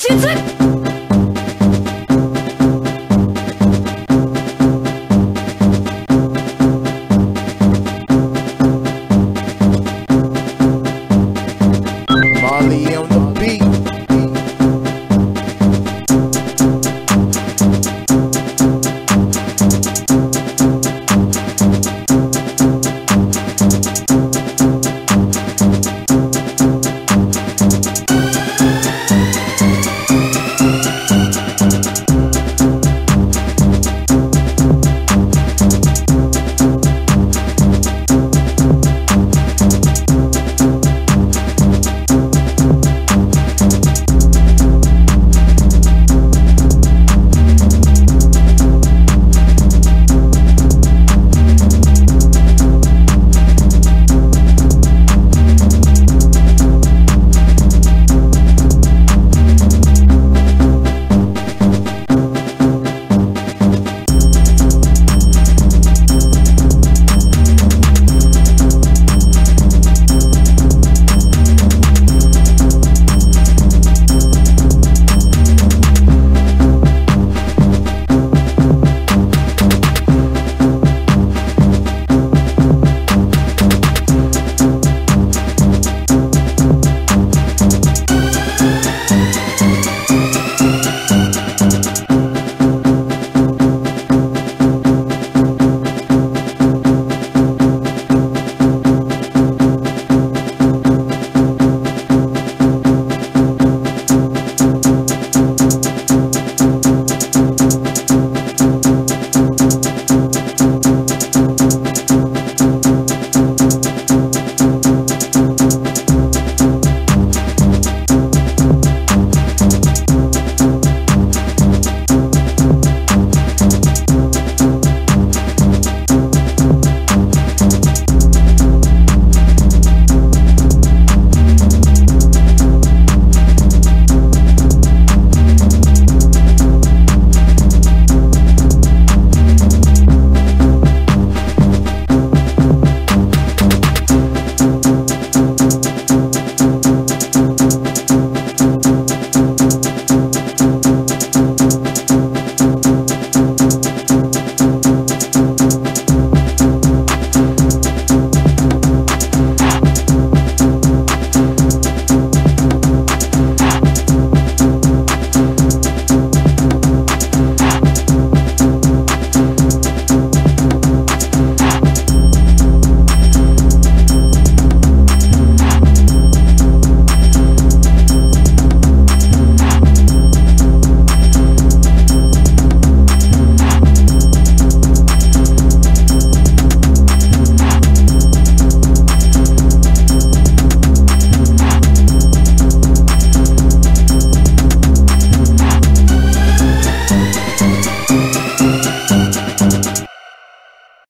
接招